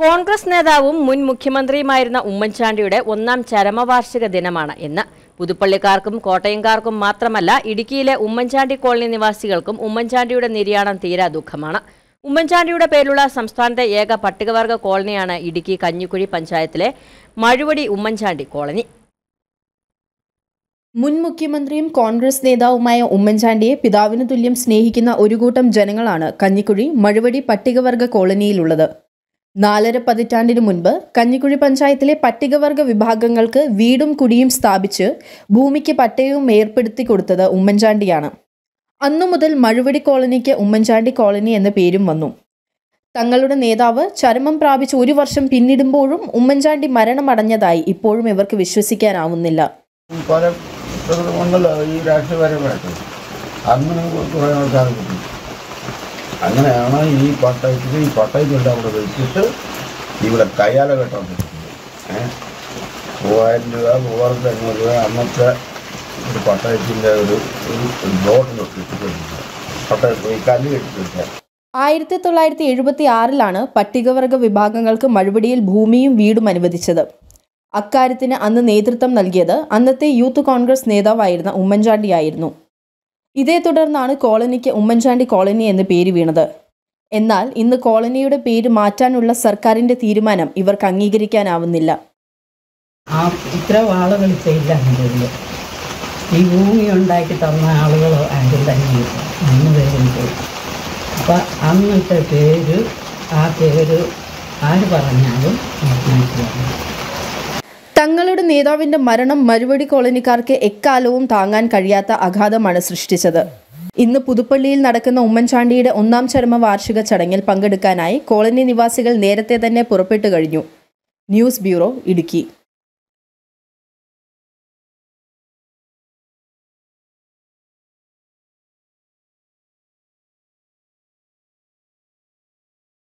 കോൺഗ്രസ് നേതാവും മുൻ മുഖ്യമന്ത്രിയുമായിരുന്ന ഉമ്മൻചാണ്ടിയുടെ ഒന്നാം ചരമവാർഷിക ദിനമാണ് ഇന്ന്. പുതുപ്പള്ളിക്കാർക്കും കോട്ടയംകാർക്കും മാത്രമല്ല ഇടുക്കിയിലെ ഉമ്മൻചാണ്ടി കോളനി നിവാസികൾക്കും ഉമ്മൻചാണ്ടിയുടെ നിര്യാണം തീരാ ദുഃഖമാണ്. ഉമ്മൻചാണ്ടിയുടെ പേരിലുള്ള സംസ്ഥാനത്തെ ഏക പട്ടികവർഗ കോളനിയാണ് ഇടുക്കി കഞ്ഞിക്കുഴി പഞ്ചായത്തിലെ മഴുവടി ഉമ്മൻചാണ്ടി കോളനി. മുൻ മുഖ്യമന്ത്രിയും കോൺഗ്രസ് നേതാവുമായ ഉമ്മൻചാണ്ടിയെ പിതാവിന് തുല്യം സ്നേഹിക്കുന്ന ഒരു കൂട്ടം ജനങ്ങളാണ് കഞ്ഞിക്കുഴി മഴുവടി പട്ടികവർഗ കോളനിയിലുള്ളത്. നാലര പതിറ്റാണ്ടിനു മുൻപ് കഞ്ഞിക്കുഴി പഞ്ചായത്തിലെ പട്ടികവർഗ വിഭാഗങ്ങൾക്ക് വീടും കുടിയും സ്ഥാപിച്ച് ഭൂമിക്ക് പട്ടയവും ഏർപ്പെടുത്തി കൊടുത്തത് ഉമ്മൻചാണ്ടിയാണ്. അന്നു മുതൽ മഴുവടി കോളനിക്ക് ഉമ്മൻചാണ്ടി കോളനി എന്ന പേരും വന്നു. തങ്ങളുടെ നേതാവ് ചരമം പ്രാപിച്ച് ഒരു വർഷം പിന്നിടുമ്പോഴും ഉമ്മൻചാണ്ടി മരണമടഞ്ഞതായി ഇപ്പോഴും ഇവർക്ക് വിശ്വസിക്കാനാവുന്നില്ല. പല കുറേ ആൾക്കാർ അങ്ങനെയാണ് ഈ പട്ടയത്തിൽ ഈ പട്ടയത്തിന്റെ അവിടെ വെച്ചിട്ട് ഇവിടെ കയ്യാല കെട്ടാൻ പറ്റുന്നത് ഏഹ് മൂവായിരം രൂപ മൂവായിരത്തി അഞ്ഞൂറ് രൂപ അന്നത്തെ ഒരു പട്ടയത്തിന്റെ ഒരു ഒരു ബോട്ടിൽ ബ്ലോട്ടിലൊക്കെ ഇട്ടിട്ടുണ്ട്. പട്ടയത്തിൽ കല്ല് കെട്ടിട്ടുണ്ട് ആയിരത്തി തൊള്ളായിരത്തി എഴുപത്തി ആറിലാണ് പട്ടികവർഗ വിഭാഗങ്ങൾക്ക് മഴുപടിയിൽ ഭൂമിയും വീടും അനുവദിച്ചത്. അക്കാര്യത്തിന് അന്ന് നേതൃത്വം നൽകിയത് അന്നത്തെ യൂത്ത് കോൺഗ്രസ് നേതാവായിരുന്ന ഉമ്മൻചാണ്ടിയായിരുന്നു. ഇതേ തുടർന്നാണ് കോളനിക്ക് ഉമ്മൻചാണ്ടി കോളനി എന്ന് പേര് വീണത്. എന്നാൽ ഇന്ന് കോളനിയുടെ പേര് മാറ്റാനുള്ള സർക്കാരിന്റെ തീരുമാനം ഇവർക്ക് അംഗീകരിക്കാനാവുന്നില്ല. ഇത്ര ആളുകൾ ഈ ഭൂമി ഉണ്ടാക്കി തന്ന ആളുകൾ ആരും തന്നെ അന്ന് പേരും പോയി അപ്പം അന്നത്തെ പേര് ആ പേര് ആര് പറഞ്ഞാലും മനസ്സിലാക്കി തങ്ങളുടെ നേതാവിന്റെ മരണം മരുവടി കോളനിക്കാർക്ക് എക്കാലവും താങ്ങാൻ കഴിയാത്ത അഘാതമാണ് സൃഷ്ടിച്ചത്. ഇന്ന് പുതുപ്പള്ളിയിൽ നടക്കുന്ന ഉമ്മൻചാണ്ടിയുടെ ഒന്നാം ചരമ വാർഷിക ചടങ്ങിൽ പങ്കെടുക്കാനായി കോളനി നിവാസികൾ നേരത്തെ തന്നെ പുറപ്പെട്ടു കഴിഞ്ഞു. News bureau Idukki.